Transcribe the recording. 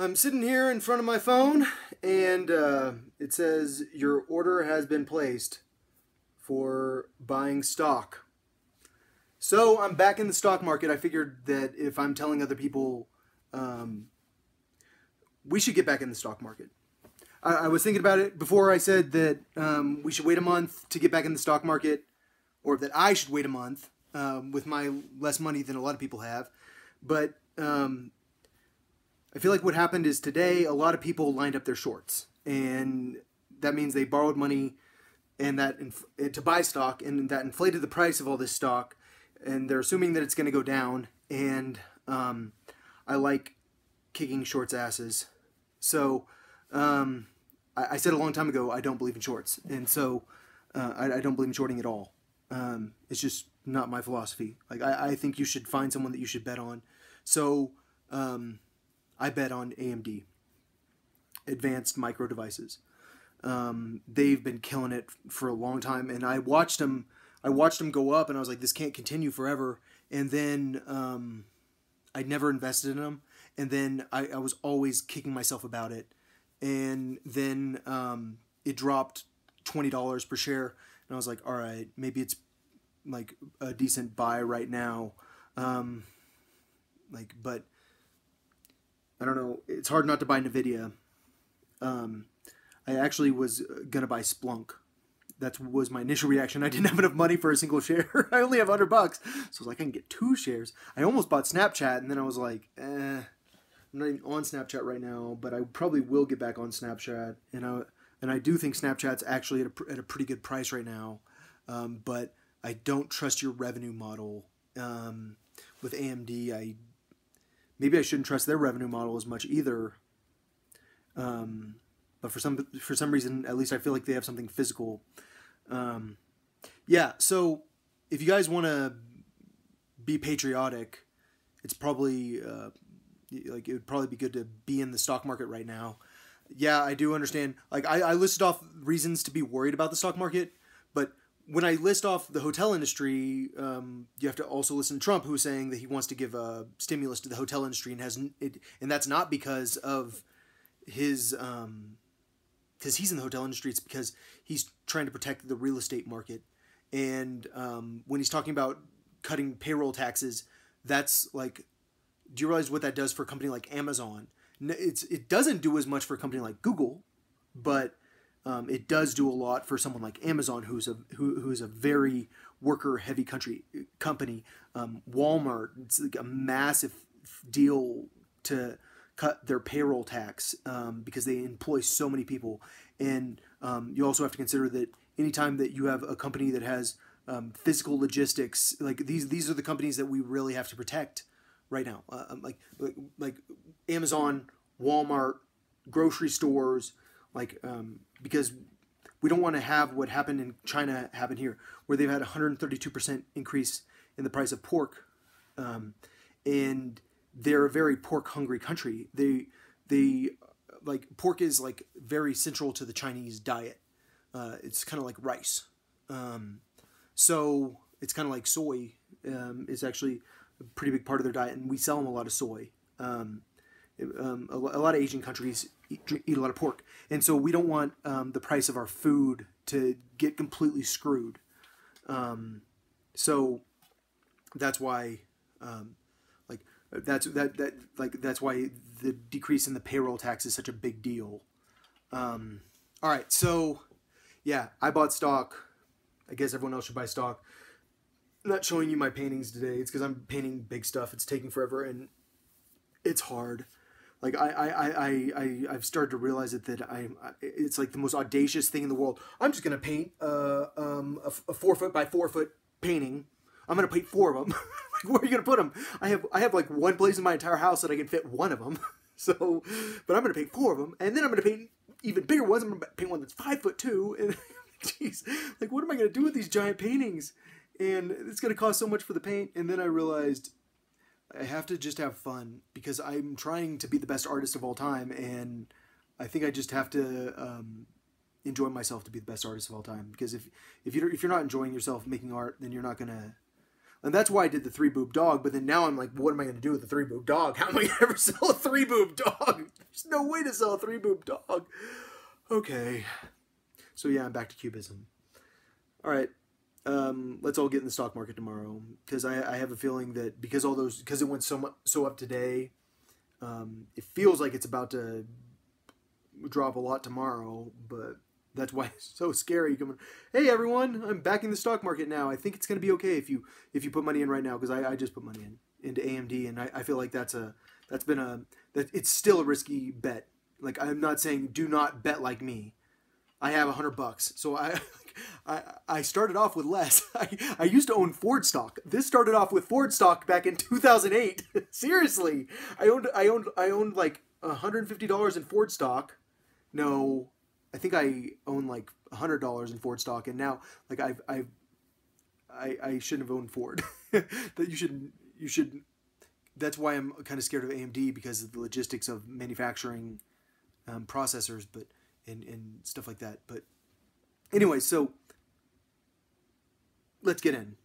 I'm sitting here in front of my phone, and uh, it says your order has been placed for buying stock. So I'm back in the stock market. I figured that if I'm telling other people, um, we should get back in the stock market. I, I was thinking about it before. I said that um, we should wait a month to get back in the stock market, or that I should wait a month um, with my less money than a lot of people have. But um, I feel like what happened is today a lot of people lined up their shorts, and that means they borrowed money and that inf- to buy stock, and that inflated the price of all this stock, and they're assuming that it's going to go down. And um, I like kicking shorts asses, so um, I, I, said a long time ago I don't believe in shorts, and so uh, I, I, don't believe in shorting at all. Um, it's just not my philosophy. Like I, I think you should find someone that you should bet on. So um, I bet on AMD, Advanced Micro Devices. Um, they've been killing it for a long time, and I watched them. I watched them go up, and I was like, "This can't continue forever." And then um, I never invested in them, and then I, I, was always kicking myself about it. And then um, it dropped twenty dollars per share, and I was like, "All right, maybe it's like a decent buy right now." Um, like, but I don't know. It's hard not to buy Nvidia. Um, I actually was gonna buy Splunk. That was my initial reaction. I didn't have enough money for a single share. I only have hundred bucks, so I was like, I can get two shares. I almost bought Snapchat, and then I was like, eh, I'm not even on Snapchat right now, but I probably will get back on Snapchat. And I and I do think Snapchat's actually at a, at a pretty good price right now, um, but I don't trust your revenue model. Um, with AMD, I maybe I shouldn't trust their revenue model as much either. Um, but for some for some reason, at least I feel like they have something physical. Um, yeah. So if you guys want to be patriotic, it's probably uh, like it would probably be good to be in the stock market right now. Yeah, I do understand. Like I, I listed off reasons to be worried about the stock market, but when I list off the hotel industry, um, you have to also listen to Trump, who's saying that he wants to give a stimulus to the hotel industry, and has it, and that's not because of his um, because he's in the hotel industry. It's because he's trying to protect the real estate market, and um, when he's talking about cutting payroll taxes, that's like, do you realize what that does for a company like Amazon? It's it doesn't do as much for a company like Google, but um, it does do a lot for someone like Amazon, who's a who, who's a very worker heavy country company. Um, Walmart, it's like a massive deal to cut their payroll tax um, because they employ so many people. And um, you also have to consider that anytime that you have a company that has um, physical logistics, like these these are the companies that we really have to protect right now. Uh, um, like, like like Amazon, Walmart, grocery stores like um, because we don't want to have what happened in China happen here, where they've had 132% increase in the price of pork, um, and they're a very pork hungry country. They they like pork is like very central to the Chinese diet. Uh, it's kind of like rice, um, so it's kind of like soy um, is actually a pretty big part of their diet, and we sell them a lot of soy. Um, um, a, a, lot of Asian countries eat, eat, a lot of pork, and so we don't want um, the price of our food to get completely screwed. Um, so that's why, um, like that's that that like that's why the decrease in the payroll tax is such a big deal. Um, all right, so yeah, I bought stock. I guess everyone else should buy stock. I'm not showing you my paintings today. It's because I'm painting big stuff. It's taking forever and it's hard like I, I, I, I, I've started to realize it that I'm, it's like the most audacious thing in the world. I'm just gonna paint uh, um, a, a four foot by four foot painting. I'm gonna paint four of them. like, where are you gonna put them? I have, I have like one place in my entire house that I can fit one of them. so, but I'm gonna paint four of them, and then I'm gonna paint even bigger ones. I'm gonna paint one that's five foot two, and jeez, like what am I gonna do with these giant paintings? And it's gonna cost so much for the paint. And then I realized I have to just have fun because I'm trying to be the best artist of all time, and I think I just have to um, enjoy myself to be the best artist of all time. Because if if you if you're not enjoying yourself making art, then you're not gonna and that's why I did the three boob dog. But then now I'm like, what am I to do with the three boob dog? How am I to ever sell a three boob dog? There's no way to sell a three boob dog. Okay, so yeah, I'm back to cubism. All right, um, let's all get in the stock market tomorrow because I, I, have a feeling that because all those because it went so much so up today, um, it feels like it's about to drop a lot tomorrow, but that's why it's so scary. Coming, hey everyone, I'm backing the stock market now. I think it's going to be okay if you if you put money in right now because I, I just put money in into AMD and I, I feel like that's a that's been a that it's still a risky bet. Like I'm not saying do not bet like me. I have a hundred bucks, so I. I, I started off with less. I, I used to own Ford stock. This started off with Ford stock back in 2008. Seriously, I owned I owned I owned like $150 in Ford stock. No, I think I own like hundred dollars in Ford stock, and now like I've I've I, I shouldn't have owned Ford. that you should you should. That's why I'm kind of scared of AMD because of the logistics of manufacturing um, processors, but and and stuff like that. But anyway, so let's get in.